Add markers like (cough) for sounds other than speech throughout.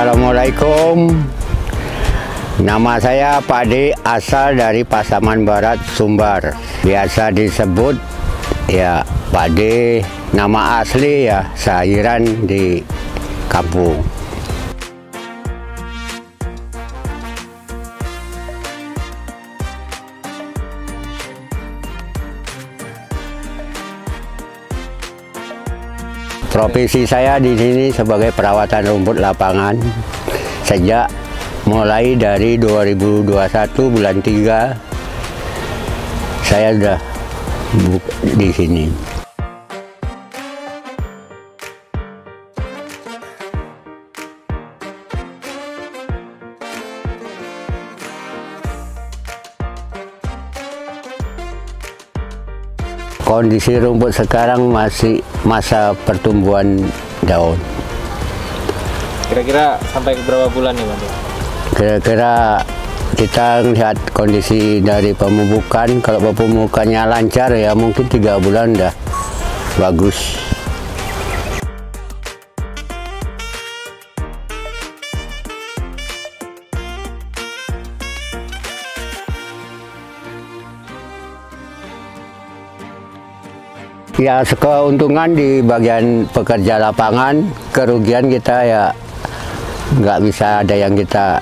Assalamualaikum. Nama saya Pak D, asal dari Pasaman Barat, Sumbar. Biasa disebut ya Pak D, nama asli ya Sahiran di kampung. Profesi saya di sini sebagai perawatan rumput lapangan sejak mulai dari 2021 bulan 3 saya sudah di sini. Kondisi rumput sekarang masih masa pertumbuhan daun. Kira-kira sampai berapa bulan nih Bang? Kira-kira kita lihat kondisi dari pemupukan, kalau pemupukannya lancar ya mungkin tiga bulan udah bagus. Ya keuntungan di bagian pekerja lapangan, kerugian kita ya nggak bisa ada yang kita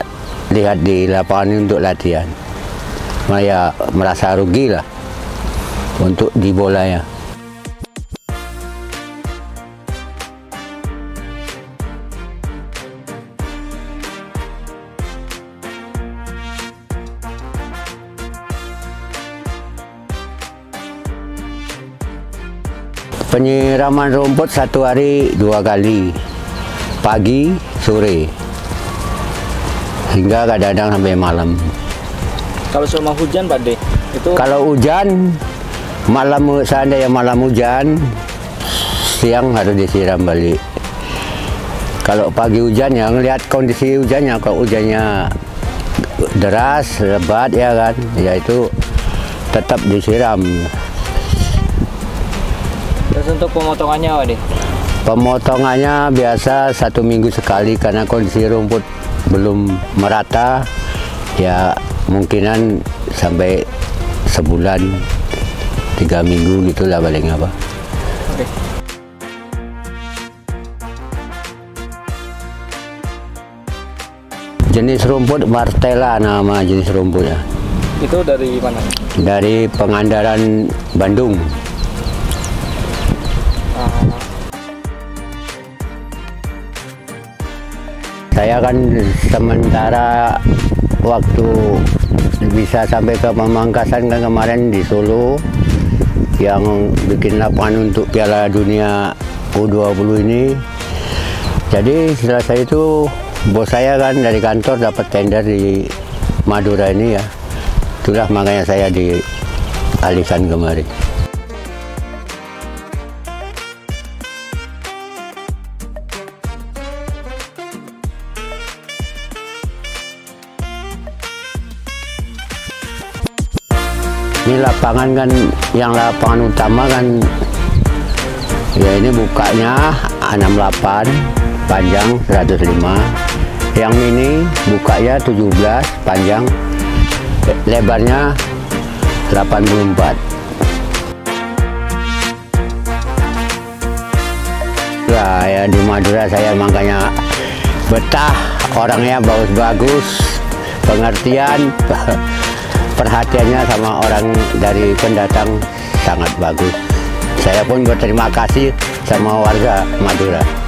lihat di lapangan untuk latihan. Nah, ya merasa rugi lah untuk di bolanya. Penyiraman rumput satu hari dua kali, pagi, sore, hingga kadang-kadang sampai malam. Kalau selama hujan Pak De, itu Kalau hujan, malam seandainya malam hujan, siang harus disiram balik. Kalau pagi hujan ya ngelihat kondisi hujannya, kalau hujannya deras, lebat ya kan, ya itu tetap disiram. Untuk pemotongannya Pak De? Pemotongannya biasa satu minggu sekali karena kondisi rumput belum merata, ya mungkinan sampai sebulan, tiga minggu gitulah paling apa. Oke. Jenis rumput Martella nama jenis rumputnya. Itu dari mana? Dari Pengandaran Bandung. Saya kan sementara waktu bisa sampai ke Pamangkasan kan kemarin di Solo yang bikin lapangan untuk Piala Dunia U20 ini. Jadi saya itu bos saya kan dari kantor dapat tender di Madura ini ya. Itulah makanya saya dialihkan kemari. Ini lapangan kan yang lapangan utama kan ya ini bukanya 68 panjang 105 yang mini bukanya 17 panjang lebarnya 84 ya, ya di Madura saya makanya betah orangnya bagus-bagus pengertian (laughs) perhatiannya sama orang dari pendatang sangat bagus. Saya pun berterima kasih sama warga Madura